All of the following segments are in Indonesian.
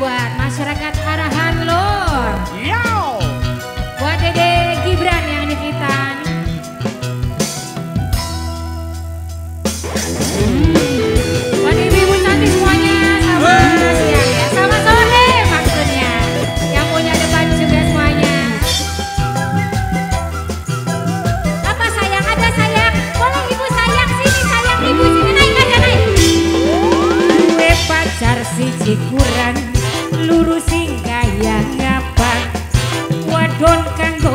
flat.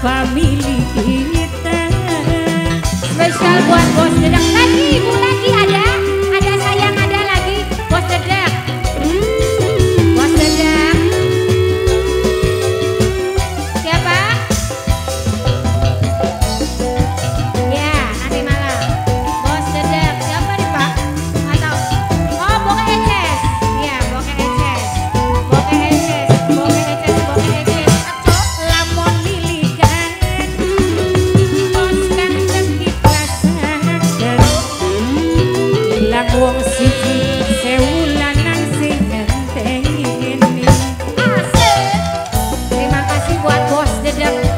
family kita spesial buat bos dedang ini. Terima kasih buat bos dedek.